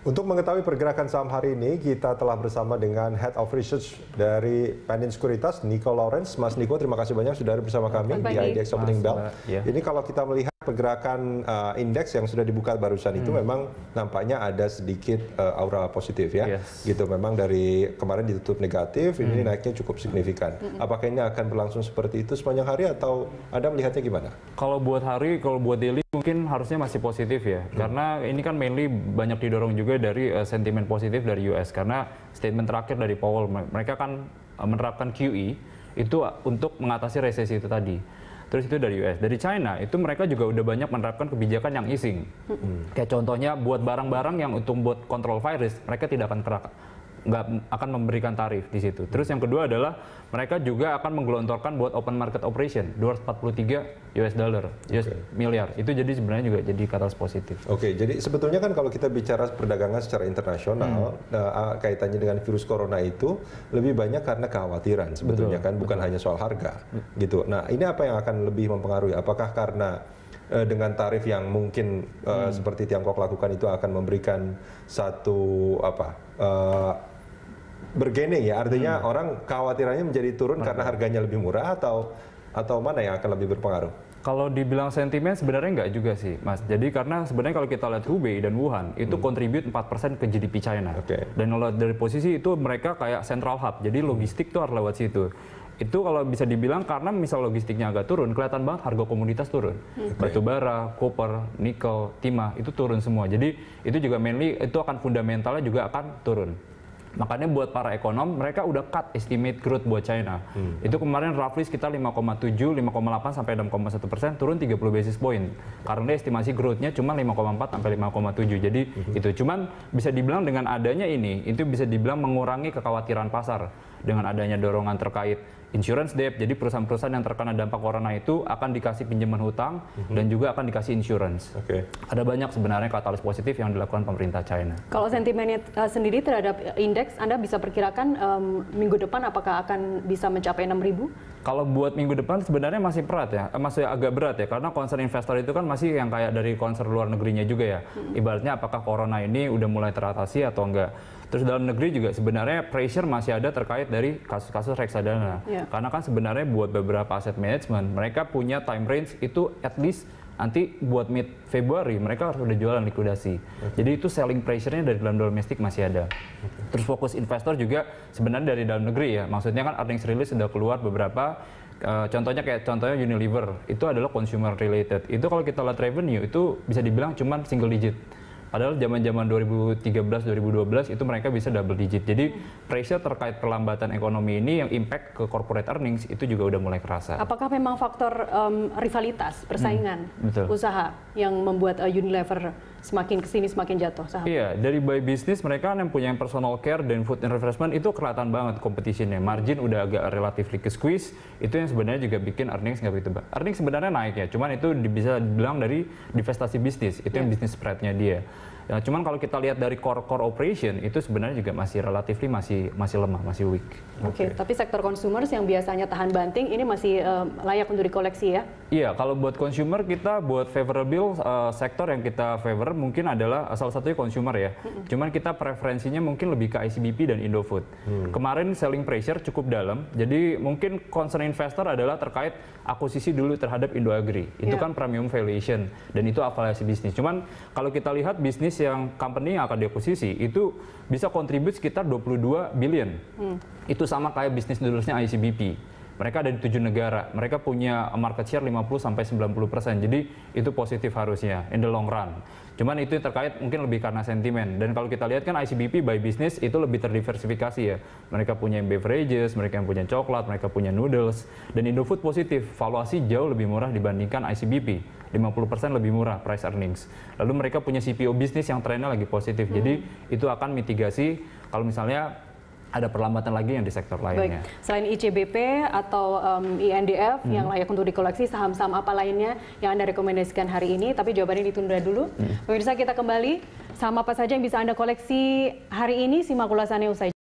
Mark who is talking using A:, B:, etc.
A: Untuk mengetahui pergerakan saham hari ini, kita telah bersama dengan Head of Research dari Pendin Sekuritas, Nico Lawrence. Mas Nico, terima kasih banyak sudah bersama kami di IDX Opening Bell.
B: Ya.
A: Ini kalau kita melihat pergerakan uh, indeks yang sudah dibuka barusan itu memang nampaknya ada sedikit uh, aura positif ya.
B: Yes.
A: Gitu memang dari kemarin ditutup negatif, ini naiknya cukup signifikan. Apakah ini akan berlangsung seperti itu sepanjang hari atau Anda melihatnya gimana?
B: Kalau buat hari, kalau buat daily mungkin harusnya masih positif ya. Karena ini kan mainly banyak didorong juga dari eh, sentimen positif dari US. Karena statement terakhir dari Powell, mereka kan menerapkan QE itu untuk mengatasi resesi itu tadi. Terus itu dari US. Dari China itu mereka juga udah banyak menerapkan kebijakan yang easing. Kayak contohnya buat barang-barang yang untuk buat kontrol virus, mereka tidak akan kerak nggak akan memberikan tarif di situ. Terus yang kedua adalah mereka juga akan menggelontorkan buat open market operation 243 US dollar, US miliar. Itu jadi sebenarnya juga jadi katalis positif.
A: Oke, jadi sebetulnya kan kalau kita bicara perdagangan secara internasional, nah, kaitannya dengan virus corona itu lebih banyak karena kekhawatiran sebetulnya kan, bukan hanya soal harga, gitu. Nah, ini apa yang akan lebih mempengaruhi? Apakah karena eh, dengan tarif yang mungkin eh, seperti Tiongkok lakukan itu akan memberikan satu apa? eh, bergening ya, artinya orang kekhawatirannya menjadi turun karena harganya lebih murah atau atau mana yang akan lebih berpengaruh?
B: Kalau dibilang sentimen sebenarnya nggak juga sih, Mas. Jadi karena sebenarnya kalau kita lihat Hubei dan Wuhan itu kontribut 4% ke GDP China.
A: Oke.
B: Dan kalau dari posisi itu mereka kayak central hub. Jadi logistik tuh harus lewat situ. Itu kalau bisa dibilang karena misal logistiknya agak turun, kelihatan banget harga komoditas turun. Batu bara, copper, nikel, timah itu turun semua. Jadi itu juga mainly itu akan fundamentalnya juga akan turun. Makanya buat para ekonom, mereka udah cut estimate growth buat China. Itu kemarin roughly sekitar 5,7, 5,8 sampai 6,1 persen, turun 30 basis point. Karena estimasi growth-nya cuma 5,4 sampai 5,7. Jadi itu cuman bisa dibilang dengan adanya ini, itu bisa dibilang mengurangi kekhawatiran pasar dengan adanya dorongan terkait insurance debt. Jadi perusahaan-perusahaan yang terkena dampak corona itu akan dikasih pinjaman hutang dan juga akan dikasih insurance.
A: Oke.
B: Ada banyak sebenarnya katalis positif yang dilakukan pemerintah China.
C: Kalau sentimennya uh, sendiri terhadap uh, indeks, Anda bisa perkirakan um, minggu depan apakah akan bisa mencapai 6.000?
B: Kalau buat minggu depan sebenarnya masih berat ya, eh, masih agak berat ya, karena concern investor itu kan masih yang kayak dari concern luar negerinya juga ya. Ibaratnya apakah corona ini udah mulai teratasi atau enggak. Terus dalam negeri juga sebenarnya pressure masih ada terkait dari kasus-kasus reksadana.
C: Iya.
B: Karena kan sebenarnya buat beberapa aset management, mereka punya time range itu at least nanti buat mid Februari mereka harus udah jualan likuidasi. Jadi itu selling pressure-nya dari dalam domestik masih ada. Terus fokus investor juga sebenarnya dari dalam negeri ya. Maksudnya kan earnings release sudah keluar beberapa eh, contohnya kayak contohnya Unilever itu adalah consumer related. Itu kalau kita lihat revenue itu bisa dibilang cuma single digit. Padahal zaman-zaman 2013 2012 itu mereka bisa double digit. Jadi pressure terkait perlambatan ekonomi ini yang impact ke corporate earnings itu juga udah mulai kerasa.
C: Apakah memang faktor um, rivalitas, persaingan
B: betul.
C: usaha yang membuat uh, Unilever semakin ke sini semakin jatuh saham?
B: Iya, dari by business mereka kan yang punya yang personal care dan food and refreshment itu kelihatan banget competitionnya. Margin udah agak relatively ke squeeze, itu yang sebenarnya juga bikin earnings nggak begitu. Earnings sebenarnya naik ya, cuman itu bisa dibilang dari divestasi bisnis, itu yang bisnis spreadnya dia. Ya, cuman kalau kita lihat dari core core operation itu sebenarnya juga masih relatively masih masih lemah, masih weak.
C: Oke, tapi sektor consumers yang biasanya tahan banting ini masih um, layak untuk dikoleksi ya?
B: Iya, kalau buat consumer kita buat favorable uh, sektor yang kita favor mungkin adalah uh, salah satunya consumer ya. Cuman kita preferensinya mungkin lebih ke ICBP dan Indofood. Kemarin selling pressure cukup dalam, jadi mungkin concern investor adalah terkait akuisisi dulu terhadap Indoagri. Itu
C: Iya.
B: kan premium valuation dan itu avaluasi bisnis. Cuman kalau kita lihat bisnis yang company yang akan diakuisisi itu bisa kontribut sekitar 22 billion. Itu sama kayak bisnis noodlesnya ICBP. Mereka ada di tujuh negara. Mereka punya market share 50 sampai 90 persen. Jadi itu positif harusnya in the long run. Cuman itu terkait mungkin lebih karena sentimen. Dan kalau kita lihat kan ICBP by business itu lebih terdiversifikasi ya. Mereka punya beverages, mereka yang punya coklat, mereka punya noodles. Dan Indofood positif, valuasi jauh lebih murah dibandingkan ICBP. 50% lebih murah price earnings. Lalu mereka punya CPO bisnis yang trennya lagi positif. Jadi itu akan mitigasi kalau misalnya ada perlambatan lagi yang di sektor lainnya.
C: Baik, selain ICBP atau um, INDF yang layak untuk dikoleksi, saham-saham apa lainnya yang Anda rekomendasikan hari ini? Tapi jawabannya ditunda dulu. Pemirsa kita kembali, saham apa saja yang bisa Anda koleksi hari ini? Simak ulasannya usai